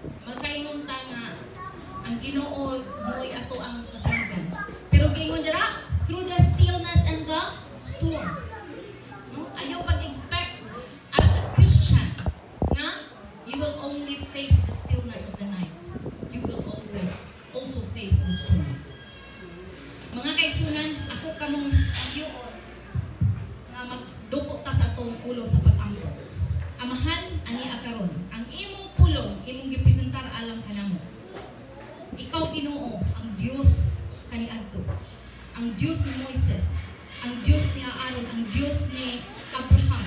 Magkaingon ta nga ang Ginoo mo'y ato ang kasaligan. Pero gingon dira through the stillness and the storm. No? Ayaw pag-expect as a Christian nga you will only face the stillness of the night. You will always also face the storm. Mga kaigsunan, ako kamong ayoon nga magduko ta sa atong ulo sa pag-angko. Amahan ani akaron. Ang imong pulong imong gipresentar alang kanamo. Ikaw Ginoo ang Dios kaniadto. Ang Dios ni Moises, ang Dios ni Aaron, ang Dios ni Abraham,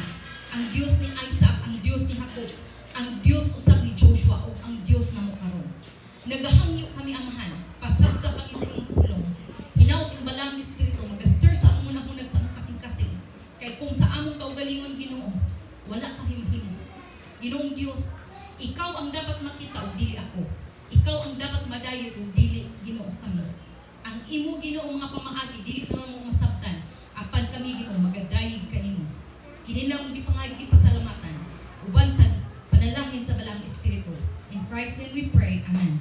ang Dios ni Isaac, ang Dios ni Jacob, ang Dios usab ni Joshua ug ang Dios namo karon. Nagahangyo kami amahan, pasagka kami sa imong pulong. Hinaot yung balang espiritu, mag-stir sa among hunag sa kasing-kasing. Kay kung sa among kaugalingon Ginoo, wala kami mahimo. Ginoong Dios, ikaw ang dapat makita ug dili ako. Ikaw ang dapat madayon ug dili Ginoo kami. Ang imo Ginoo mga pamaagi dili ko mo masabtan. Apan kami Ginoo magadayig kanimo. Kini lang di pangagi pasalamatan. Uban sa panalangin sa balang espiritu. In Christ's name we pray. Amen.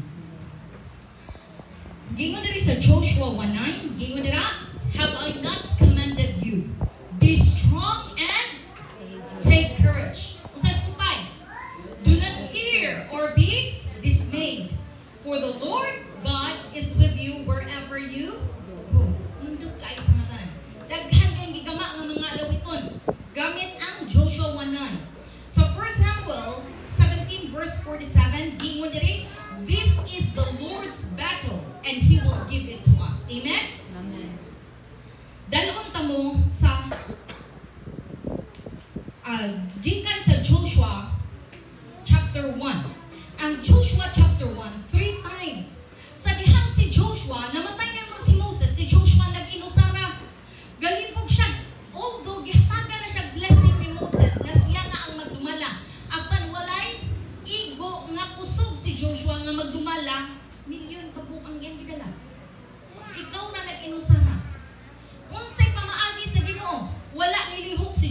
Gingon diri sa Joshua 1:9, gingon dira, have I not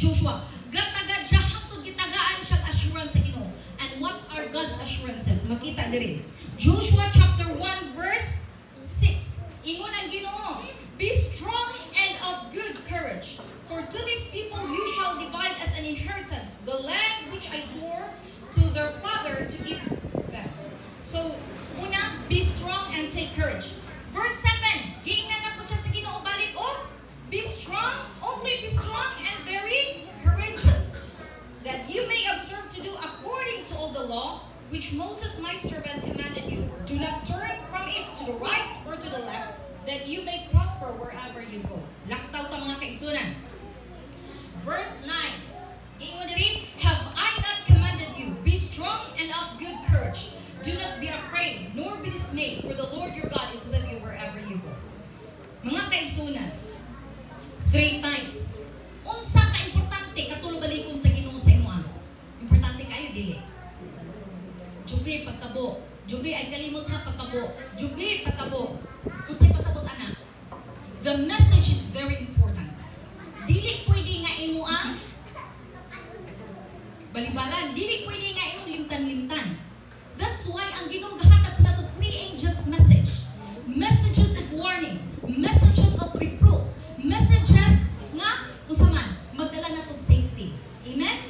Joshua gatagad siya hangtod gitagaan siya assurance sa Ginoo. And what are God's assurances? Makita diri. Joshua chapter 1 verse 6 ingon ang Ginoo be strong and of good courage for to these people you shall divide as an inheritance the land which I swore to their father to give them. So una be strong and take courage. Verse 7 giingnan na po siya sa Ginoo balik oh strong, only be strong and very courageous, that you may observe to do according to all the law which Moses my servant commanded you. Do not turn from it to the right or to the left, that you may prosper wherever you go. Laktaw ta mga kaigsunan. Verse 9. Ingon diri, have I not commanded you, be strong and of good courage. Do not be afraid, nor be dismayed, for the Lord your God is with you wherever you go. Mga kaigsunan, three times. Unsa ka importante katulog balikon sa Ginoo sa imo ah? Importante kayo dili. Juve pagkabo. Juve ay kalimot ha pagkabo. Juve pagkabo. Unsay pasabot ana? The message is very important. Dili pwede nga imo ang balibaran. Dili pwede nga imo limtan-limtan. That's why ang Ginoo gahatag na to three angels message. Messages of warning, messages of reproof, messages nga unsa man magdala na tog safety. Amen?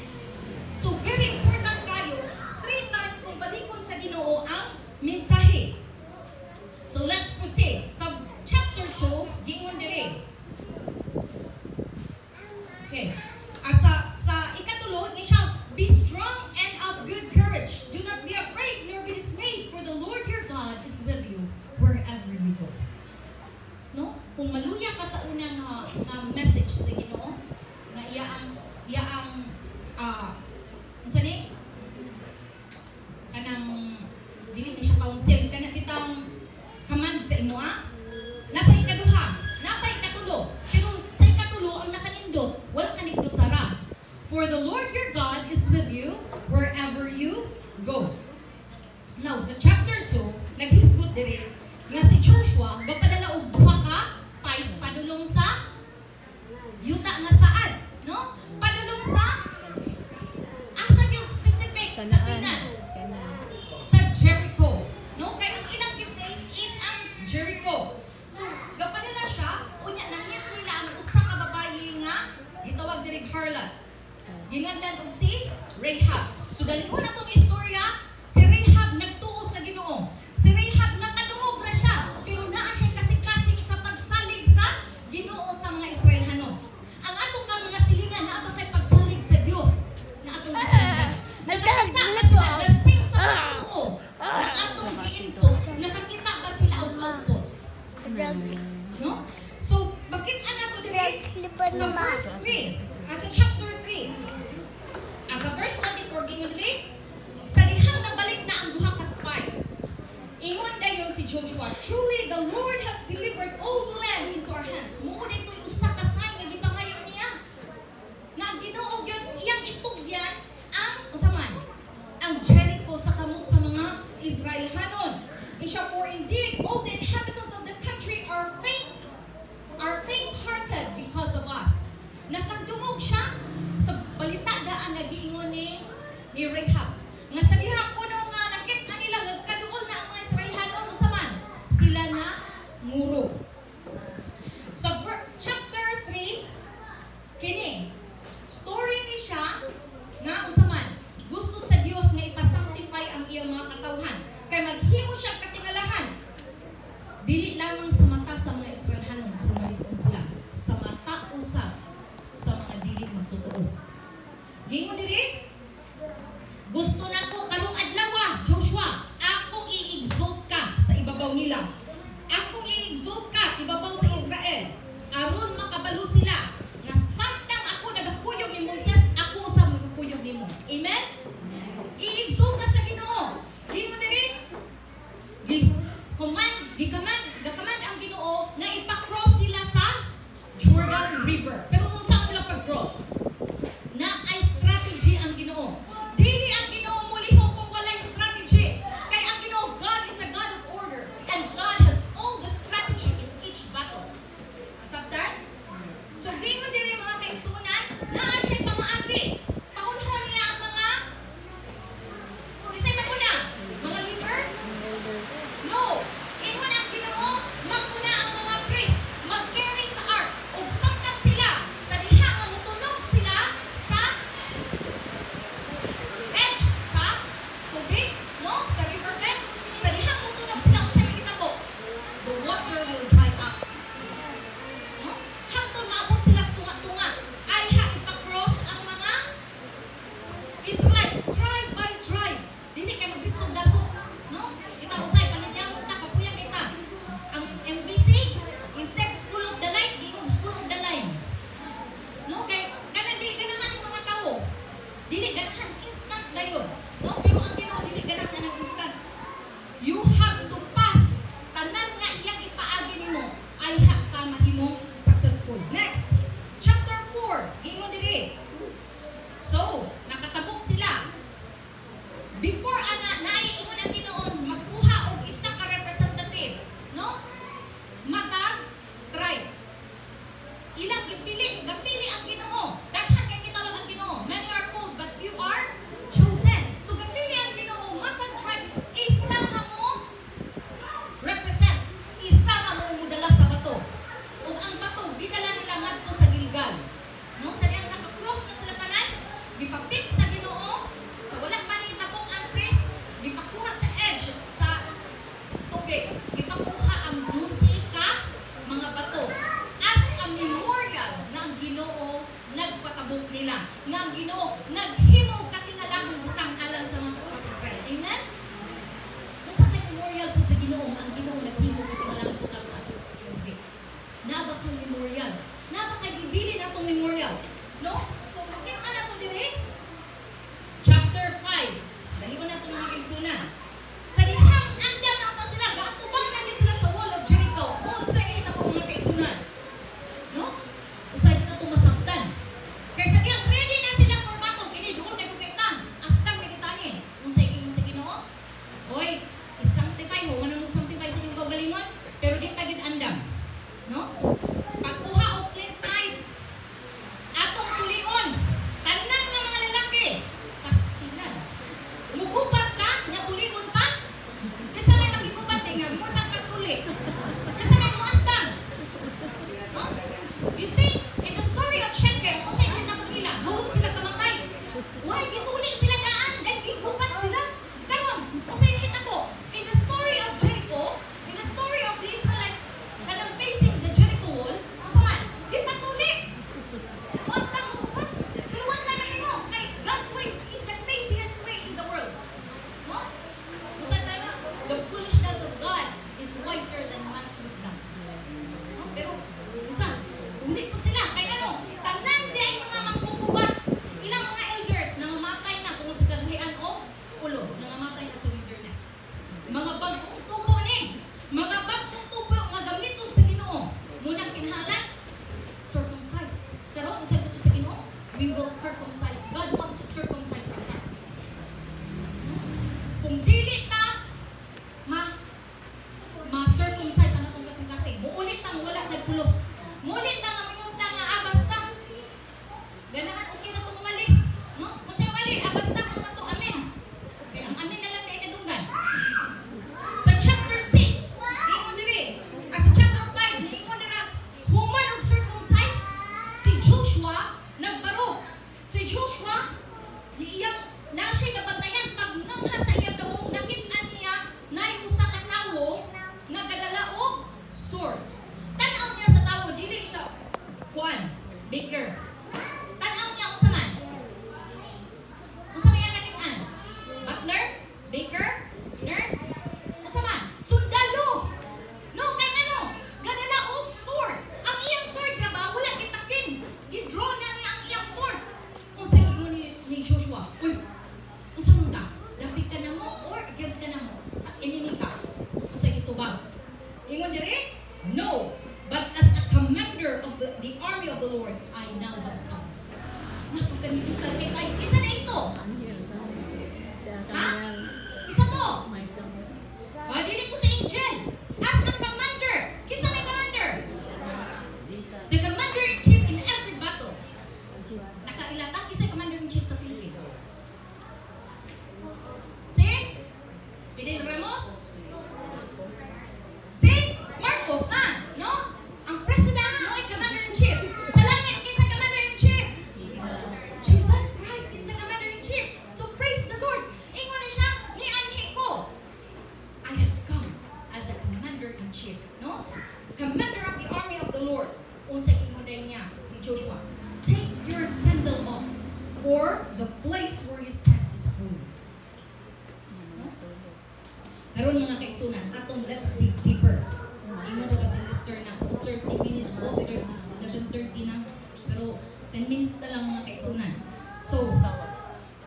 Okay.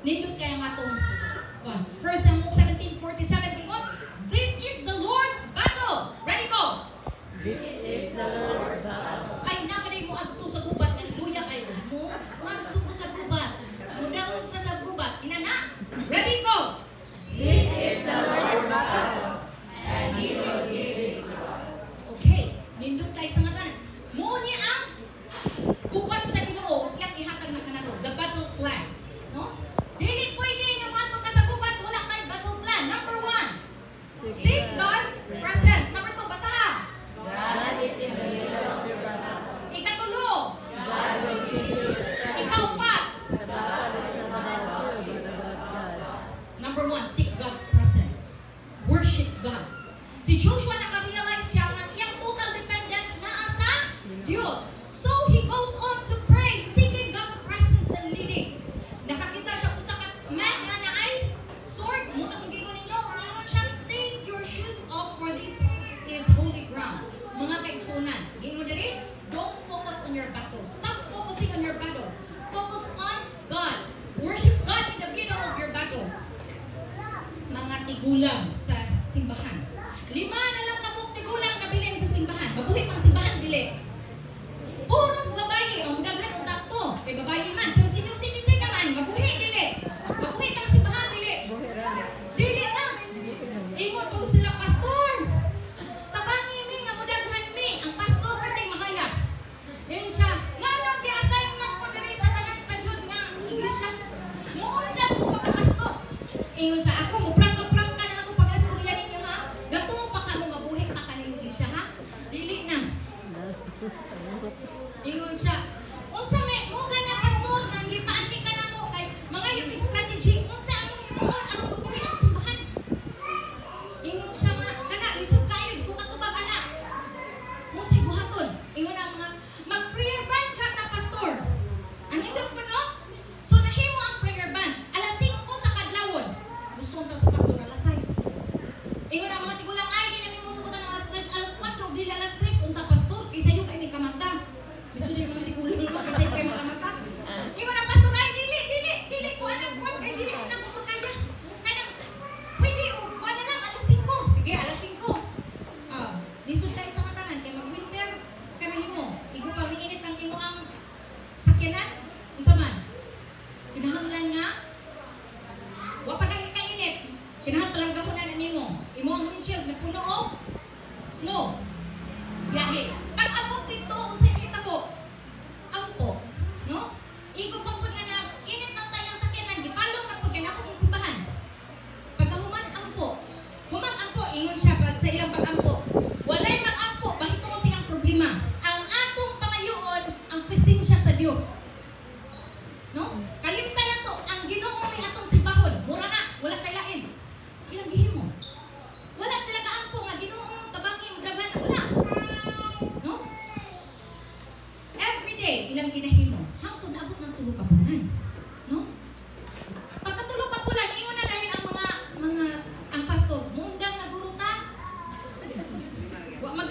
nindot kayo nga itong. Ah, first, ang sa your battle. Focus on God. Worship God in the middle of your battle. Mga tigulang sa simbahan. Lima na lang kabuk tigulang na bilin sa simbahan. Mabuhi pang simbahan dili. Puros babae ang daghan og dakto. Kay babae man, tenho já. mag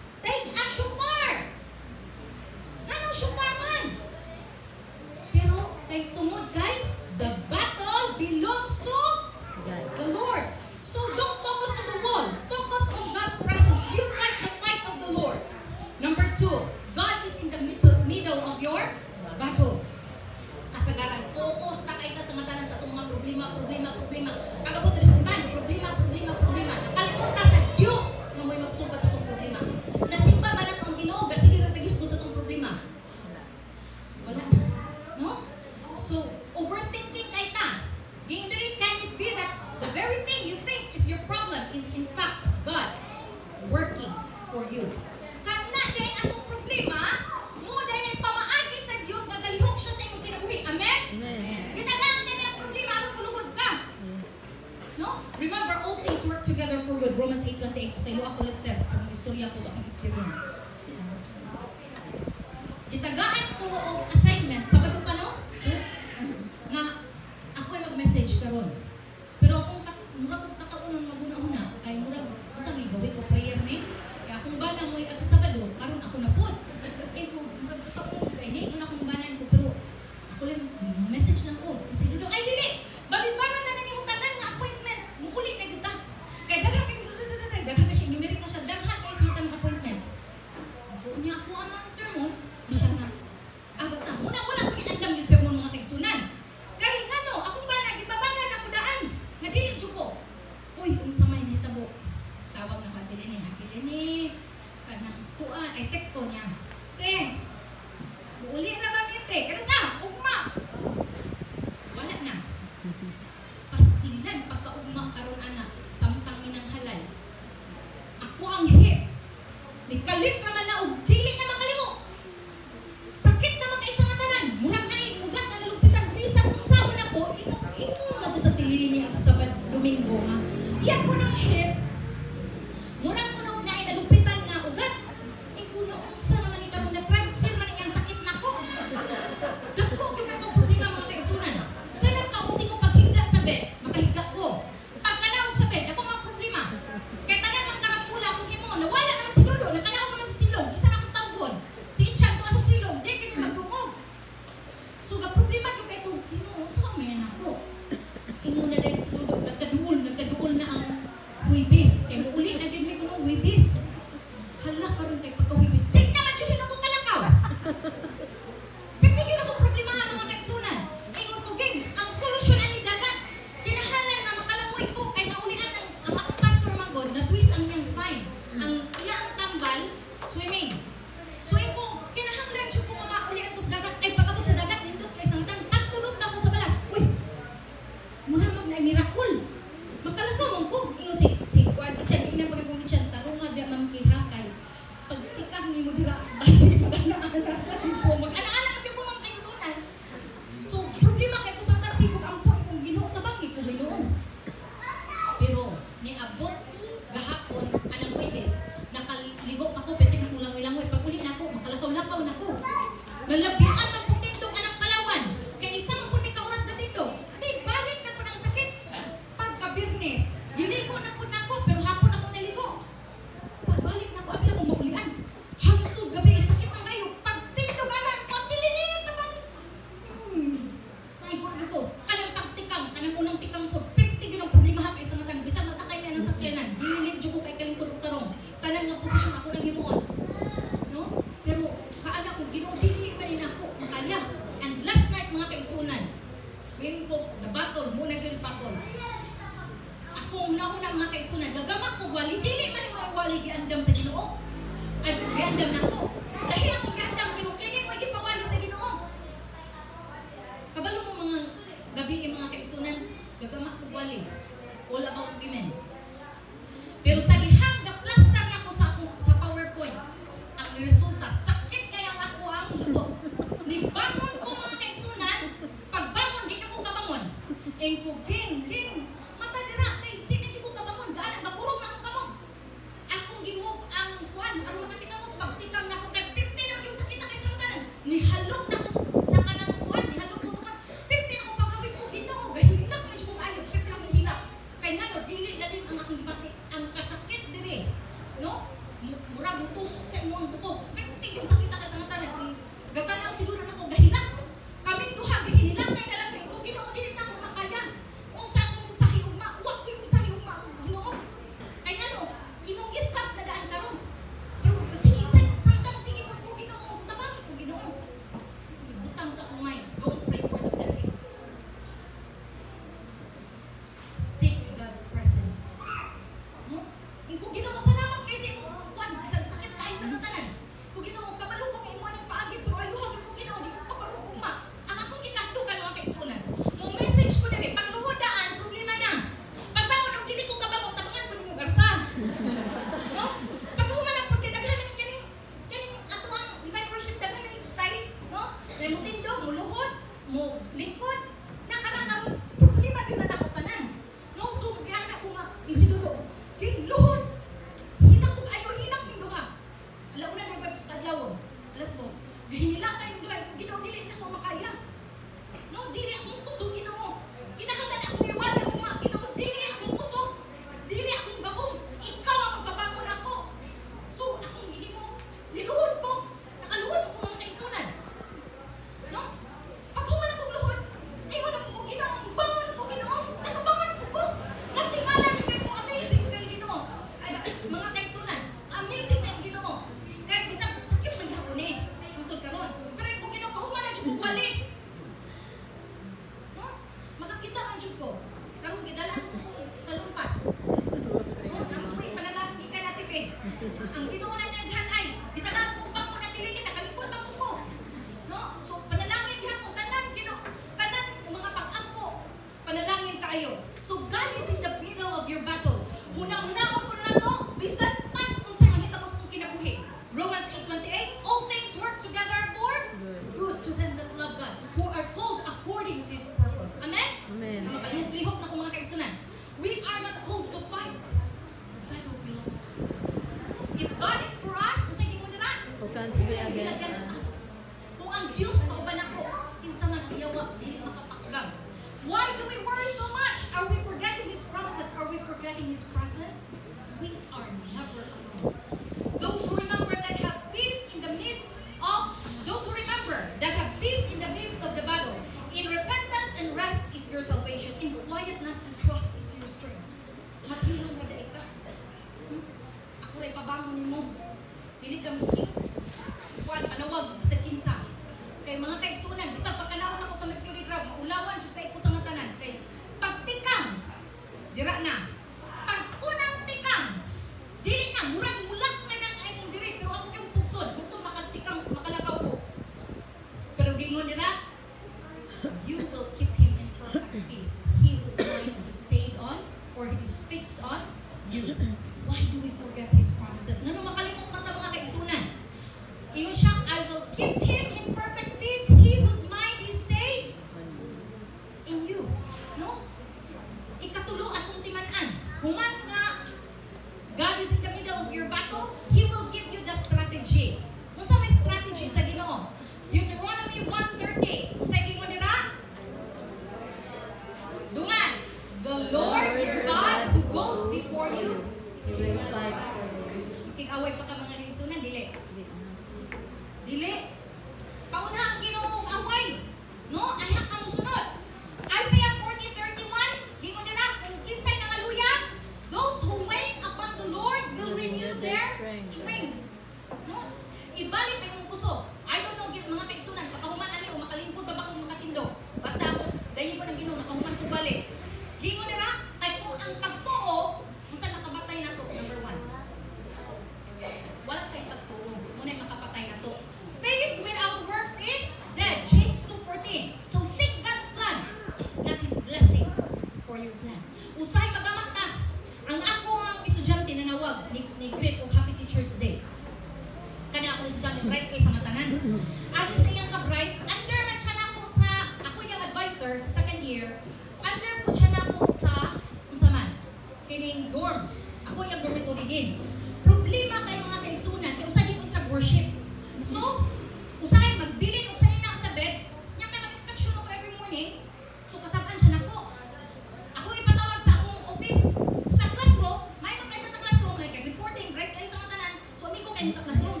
kayo sa klasyon.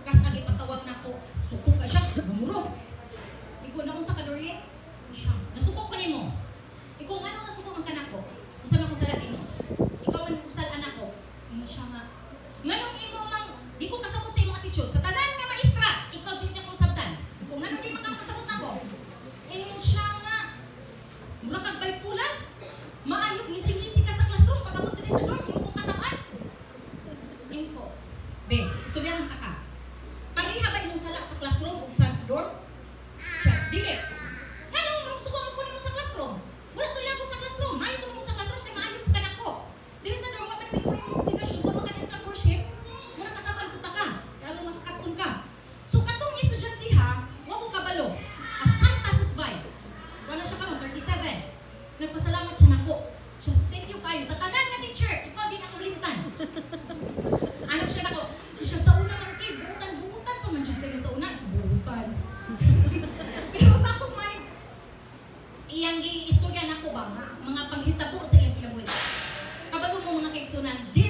Kas ang ipatawag na ko, suko ka siya, namuro. Ikaw na ko sa kalorye, siya, nasuko ko ni mo. Ikaw nga nang nasuko ang kanak ko, usama ko sa lagi mo. Ikaw man usal anak ko, ayun siya nga. Nga nung imo mang, di ko kasabot sa imong attitude, sa tanan nga maestra, ikaw siya niya kong sabtan. Kung nga nung di makakasabot na ko, ayun siya nga. Mura kag baypulan, maayog ni 2010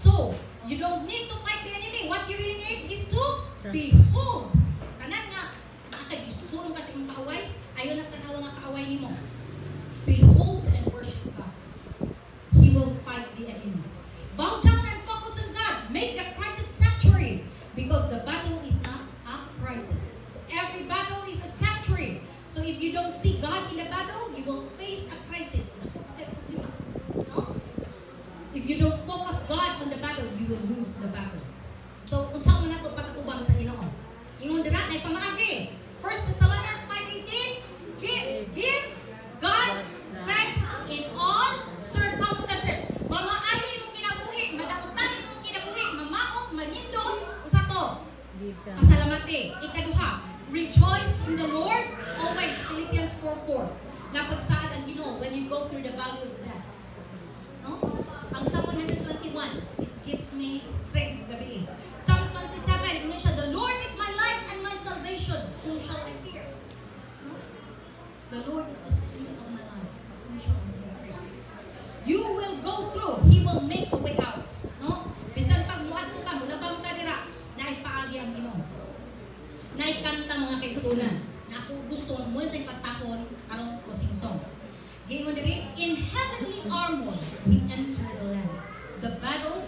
So, you don't need to fight the enemy. What you really need is to be The Lord is the street of my life. You will go through. He will make a way out. No? Bisan pag muadto ka, mulabang ka nira, naipaagi ang Ginoo. Naikanta mga kaigsunan. Na ako gusto mo patakon ang closing song. Gayon diri, in heavenly armor we enter the land. The battle